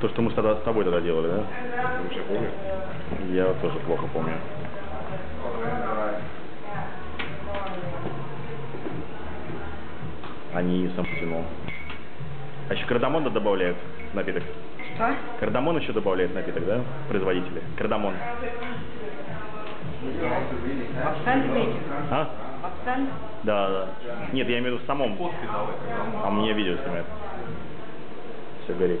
То, что мы тогда с тобой тогда делали, да? Ты помнишь? Я тоже плохо помню. Они сам потянул. А еще кардамон добавляют в напиток. Что? Кардамон еще добавляет в напиток, да? Производители. Кардамон. А? Да, да. Нет, я имею в виду в самом. А мне видео снимает. Все горит.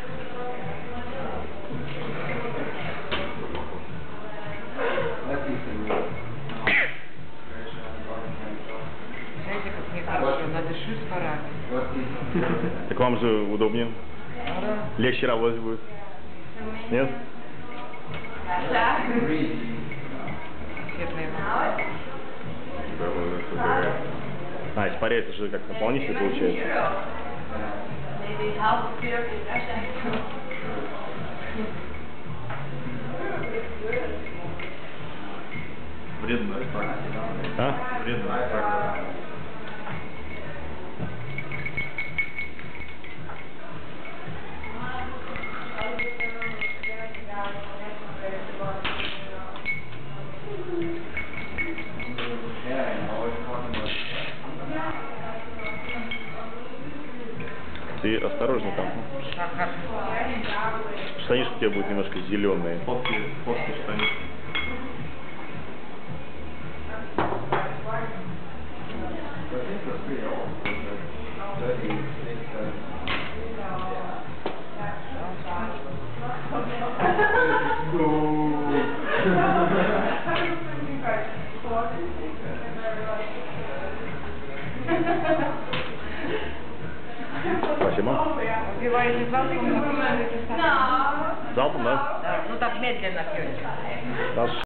Так вам же удобнее. Легче работать будет. Нет? Да, это. А, испаряется же как наполнитель получается. Вредно? А? Вредно, Ты осторожно там. Штанишки у тебя будут немножко зеленые. Фотки, фотки штанишки. I think Убиваете залпом, да? Да, ну так медленно пьете.